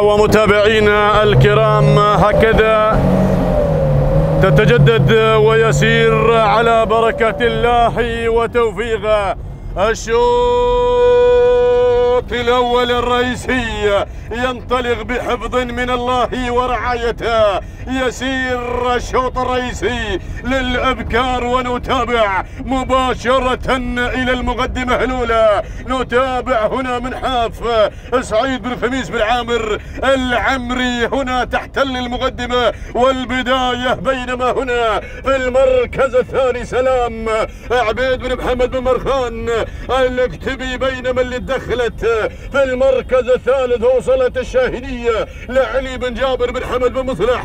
ومتابعينا الكرام هكذا تتجدد ويسير على بركة الله وتوفيقه. الشوط الأول الرئيسي ينطلق بحفظ من الله ورعايته. يسير الشوط الرئيسي للأبكار ونتابع مباشرة إلى المقدمة الأولى. نتابع هنا من حاف سعيد بن خميس بن عامر العمري هنا تحتل المقدمة والبداية بينما هنا في المركز الثاني. سلام. عبيد بن محمد بن مرخان الاكتبي بينما اللي دخلت في المركز الثالث وصلت الشاهدية. لعلي بن جابر بن حمد بن مصلح.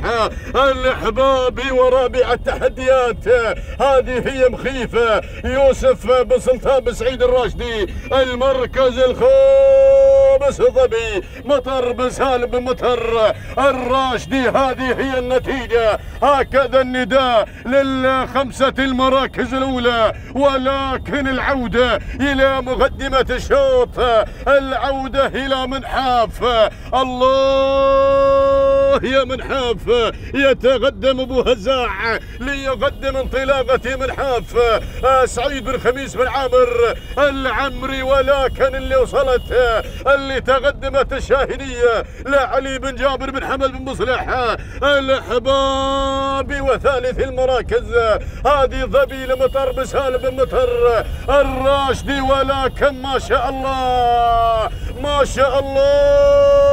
الاحبابي ورابع التحديات. هذه هي مخيفة. يوسف بن سلطان بن سعيد الراشدي. المركز الخامس. ظبي مطر بن مطر. الراشدي هذه هي النتيجة. هكذا النداء للخمسة المراكز الأولى ولكن العودة إلى مقدمة الشوط. العودة إلى منحاف. الله! يا منحاف يتقدم ابو هزاع ليقدم انطلاقة منحاف سعيد بن خميس بن عامر العمري ولكن اللي وصلت اللي تقدمت الشاهدية لعلي بن جابر بن حمد بن مصلح. الاحبابي وثالث المراكز هذه ظبي لمطر بسالم بن مطر الراشدي ولكن ما شاء الله ما شاء الله.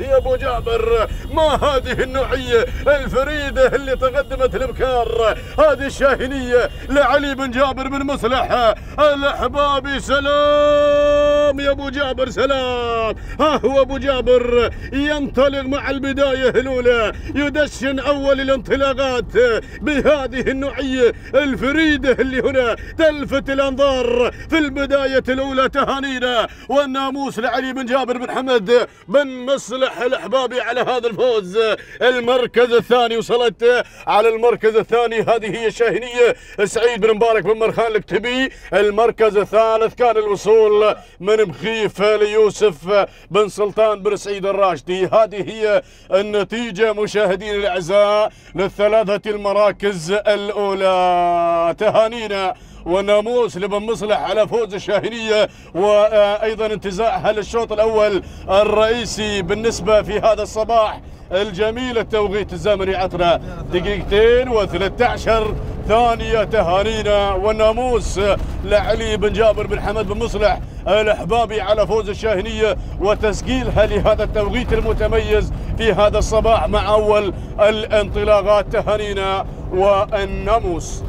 يا أبو جابر. ما هذه النوعية الفريدة اللي تقدمت الإبكار؟ هذه الشاهنيه لعلي بن جابر بن مصلح. الاحبابي سلام يا أبو جابر سلام. ها هو أبو جابر ينطلق مع البداية الأولى يدشن أول الانطلاقات بهذه النوعية الفريدة اللي هنا تلفت الأنظار في البداية الأولى تهانينا. والناموس لعلي بن جابر بن حمد بن مصلح. الأحبابي على هذا الفوز. المركز الثاني وصلت على المركز الثاني. هذه هي الشاهنيه سعيد بن مبارك بن مرخان الكتبي المركز الثالث كان الوصول من مخيف ليوسف بن سلطان بن سعيد الراشدي. هذه هي النتيجة مشاهدينا الأعزاء للثلاثة المراكز الأولى. تهانينا. وناموس لبن مصلح على فوز الشاهنية وأيضا انتزاعها للشوط الأول الرئيسي بالنسبة في هذا الصباح الجميل التوقيت الزمني عطنا دقيقتين و13 ثانية تهانينا والناموس لعلي بن جابر بن حمد بن مصلح الأحبابي على فوز الشاهنية وتسجيلها لهذا التوقيت المتميز في هذا الصباح مع أول الانطلاقات. تهانينا والناموس